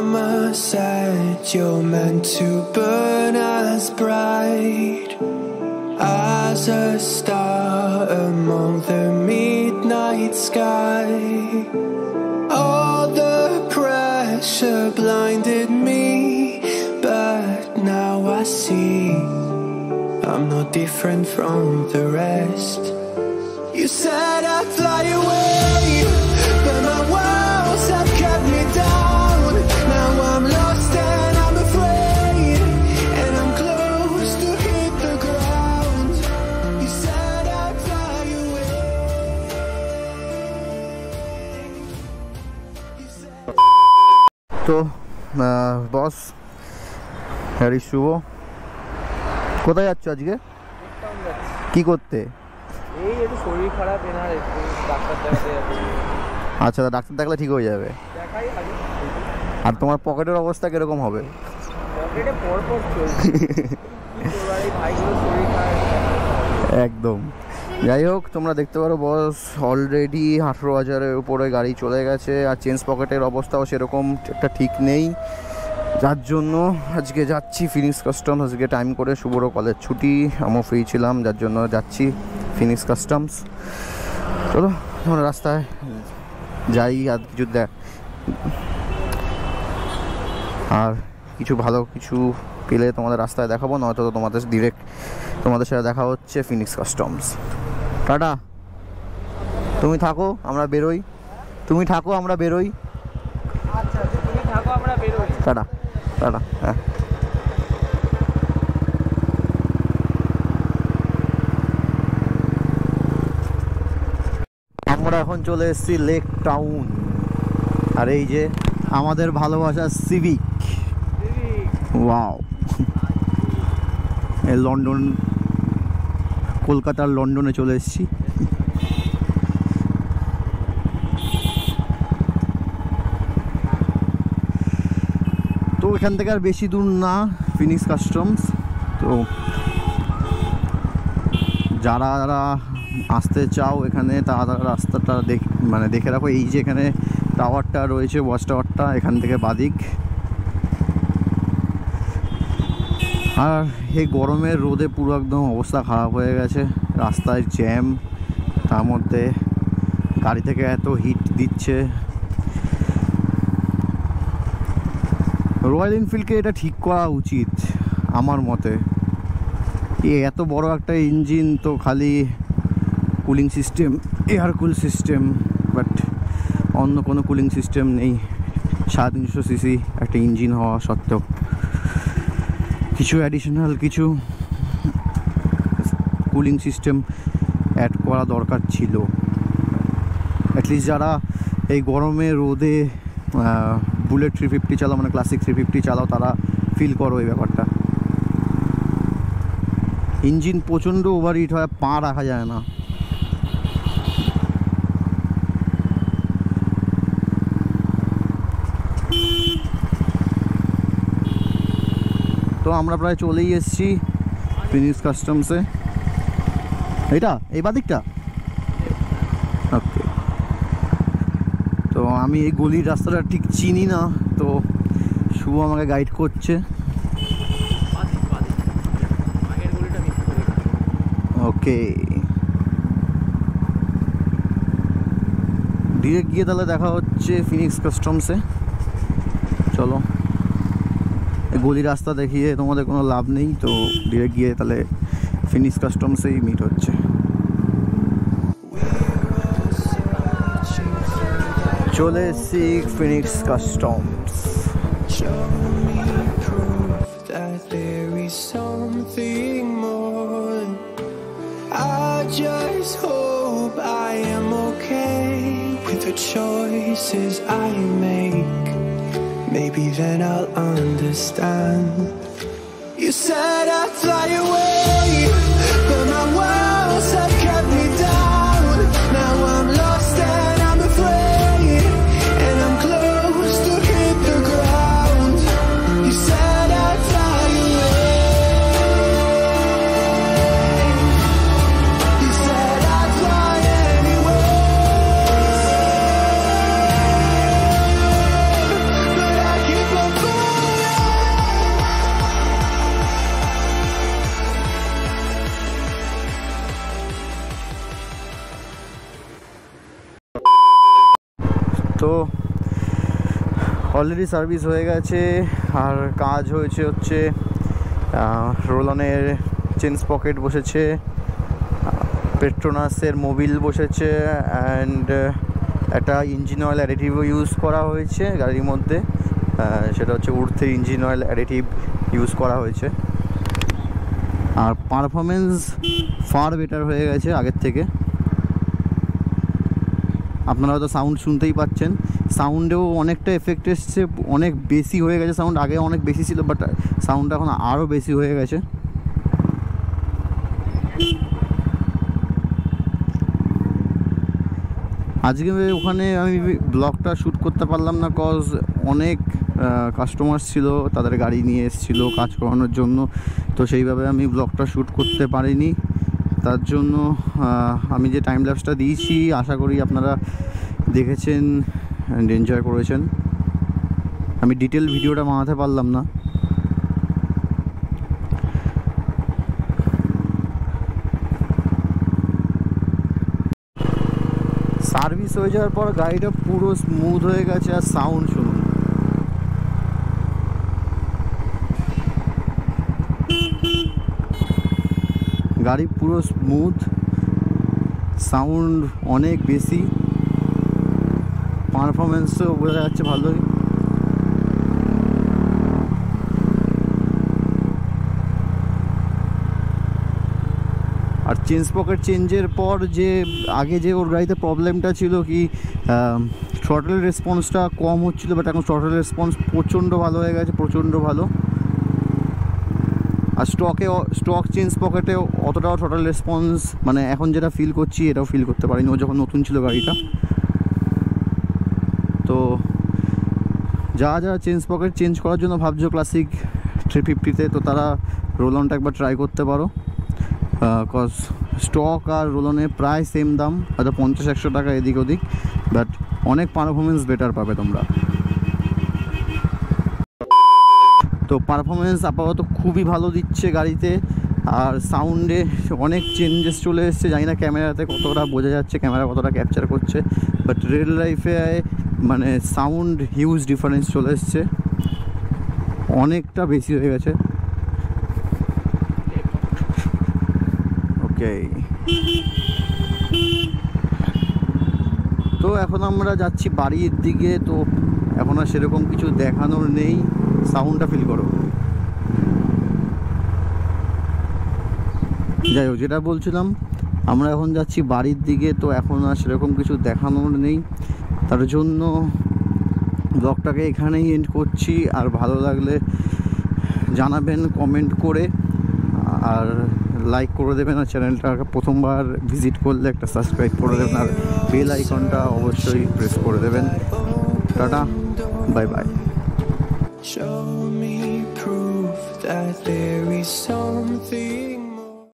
mama said you're meant to burn as bright as a star among the midnight sky. All the pressure blinded me, but now I see I'm no different from the rest. You said I'd fly away, boss Harry শুভ। কোথায় যাচ্ছ আজকে? কি করতে? এই একটু শরীর খারাপ এনার ডাক্তার দেখাতে আচ্ছা ডাক্তার দেখলে ঠিক হয়ে যাবে। আর তোমার পকেটের অবস্থা কীরকম হবে? একদম। যাই হোক, তোমরা দেখতে পারো বস অলরেডি আঠেরো হাজারের উপরে গাড়ি চলে গেছে, আর চেঞ্জ পকেটের অবস্থাও সেরকম একটা ঠিক নেই। যার জন্য আজকে যাচ্ছি ফিনিক্স কাস্টমস আজকে টাইম করে শুভরও কলেজ ছুটি, আমিও ফ্রি ছিলাম, যার জন্য যাচ্ছি ফিনিক্স কাস্টমস চলো, আমরা রাস্তায় যাই, আর কিছু দেখ। আর কিছু ভালো কিছু পেলে তোমাদের রাস্তায় দেখাবো, নয়তো তোমাদের ডিরেক্ট তোমাদের সাথে দেখা হচ্ছে ফিনিক্স কাস্টমস টাটা। তুমি থাকো আমরা বেরোই। তুমি থাকো আমরা বেরোই। আচ্ছা আচ্ছা, তুমি থাকো আমরা বেরোই। টাটা টাটা হ্যাঁ। আমরা এখন চলে এসেছি লেক টাউন আর এই যে আমাদের ভালোবাসা সিভিক ওয়াও লন্ডন কলকাতার লন্ডনে চলে এসেছি। তো এখান থেকে আর বেশি দূর না ফিনিক্স কাস্টমস তো যারা যারা আসতে চাও এখানে, তারা রাস্তাটা দেখ মানে দেখে রাখো। এই যে এখানে টাওয়ারটা রয়েছে ওয়াচ টাওয়ারটা এখান থেকে বাদিক। আর এই গরমের রোদে পুরো একদম অবস্থা খারাপ হয়ে গেছে। রাস্তায় জ্যাম, তার মধ্যে গাড়ি থেকে এত হিট দিচ্ছে। রয়্যাল এনফিল্ডকে এটা ঠিক করা উচিত, আমার মতে। এ এত বড় একটা ইঞ্জিন তো খালি cooling system air cool system but অন্য কোনো কুলিং সিস্টেম নেই। সাড়ে তিনশো সিসি একটা ইঞ্জিন হওয়া সত্ত্বেও। কিছু অ্যাডিশনাল কিছু কুলিং সিস্টেম অ্যাড করা দরকার ছিল। অ্যাটলিস্ট যারা এই গরমে রোদে বুলেট থ্রি ফিফটি চালাও মানে ক্লাসিক থ্রি ফিফটি চালাও, তারা ফিল করো এই ব্যাপারটা। ইঞ্জিন প্রচণ্ড ওভার হিট হয় পা রাখা যায় না। তো আমরা প্রায় চলেই এসেছি ফিনিক্স কাস্টমসে এইটা? এই বাদিকটা? ওকে তো আমি এই গলির রাস্তাটা ঠিক চিনি না, তো শুভ আমাকে গাইড করছে। ওকে ডিরেক্ট গিয়ে তাহলে দেখা হচ্ছে ফিনিক্স কাস্টমসে চলো। গলি রাস্তা দেখিয়ে তোমাদের কোনো লাভ নেই, তো ডিরেক্ট গিয়ে তাহলে ফিনিস কাস্টমসেই মিট হচ্ছে। চলে এসছি Phoenix customs I am okay with the choices I make. Maybe then I'll understand. You said I'd fly away, already service হয়ে গেছে, আর কাজ হয়েছে হচ্ছে রোলনের চেন্স পকেট বসেছে পেট্রোনাসের মোবিল বসেছে অ্যান্ড একটা ইঞ্জিন অয়েল অ্যাডিটিভও ইউজ করা হয়েছে গাড়ির মধ্যে সেটা হচ্ছে উর্থে ইঞ্জিন অয়েল অ্যাডিটিভ ইউজ করা হয়েছে। আর পারফরমেন্স ফার বেটার হয়ে গেছে আগের থেকে। আপনারা হয়তো সাউন্ড শুনতেই পাচ্ছেন। সাউন্ডেও অনেকটা এফেক্ট এসছে, অনেক বেশি হয়ে গেছে সাউন্ড আগে অনেক বেশি ছিল বাট সাউন্ডটা এখন আরও বেশি হয়ে গেছে। আজকে ওখানে আমি ব্লগটা শ্যুট করতে পারলাম না কজ অনেক কাস্টমার ছিল, তাদের গাড়ি নিয়ে এসেছিল কাজ করানোর জন্য। তো সেইভাবে আমি ব্লগটা শ্যুট করতে পারিনি। তার জন্য আমি যে টাইম ল্যাপসটা দিয়েছি, আশা করি আপনারা দেখেছেন অ্যান্ড এনজয় করেছেন। আমি ডিটেল ভিডিওটা বানাতে পারলাম না। সার্ভিস হয়ে যাওয়ার পর গাড়িটা পুরো স্মুথ হয়ে গেছে আর সাউন্ড শুনুন। গাড়ি পুরো স্মুথ সাউন্ড অনেক বেশি পারফরমেন্সও বোঝা যাচ্ছে ভালোই। আর চেঞ্জ পকেট চেঞ্জের পর যে, আগে যে ওর গাড়িতে প্রবলেমটা ছিল কি থ্রটল রেসপন্সটা কম হচ্ছিল বাট এখন থ্রটল রেসপন্স প্রচণ্ড ভালো হয়ে গেছে, প্রচণ্ড ভালো। আর স্টকে স্টক চেঞ্জ পকেটে অতটাও টোটাল রেসপন্স মানে এখন যেটা ফিল করছি, এটাও ফিল করতে পারিনি। ও যখন নতুন ছিল গাড়িটা। তো যা যা চেঞ্জ পকেট চেঞ্জ করার জন্য ভাবছ ক্লাসিক থ্রি ফিফটিতে তো তারা রোলনটা একবার ট্রাই করতে পারো। কজ স্টক আর রোলনে প্রায় সেম দাম, হয়তো পঞ্চাশ, একশো টাকা এদিক ওদিক বাট অনেক পারফরমেন্স বেটার পাবে তোমরা। তো পারফরমেন্স আপাতত খুবই ভালো দিচ্ছে গাড়িতে। আর সাউন্ডে অনেক চেঞ্জেস চলে এসছে, জানি না ক্যামেরাতে কতটা বোঝা যাচ্ছে, ক্যামেরা কতটা ক্যাপচার করছে। বাট রিয়েল লাইফে মানে সাউন্ড হিউজ ডিফারেন্স চলে এসছে। অনেকটা বেশি হয়ে গেছে। ওকে তো এখন আমরা যাচ্ছি বাড়ির দিকে, তো এখন আর সেরকম কিছু দেখানোর নেই। সাউন্ডটা ফিল করো। যাই হোক যেটা বলছিলাম আমরা এখন যাচ্ছি বাড়ির দিকে তো এখন আর সেরকম কিছু দেখানোর নেই। তার জন্য ব্লগটাকে এখানেই এন্ড করছি আর ভালো লাগলে জানাবেন কমেন্ট করে আর লাইক করে দেবেন আর চ্যানেলটাকে প্রথমবার ভিজিট করলে একটা সাবস্ক্রাইব করে দেবেন আর বেল আইকনটা অবশ্যই প্রেস করে দেবেন। Tata bye bye Show me proof that there is something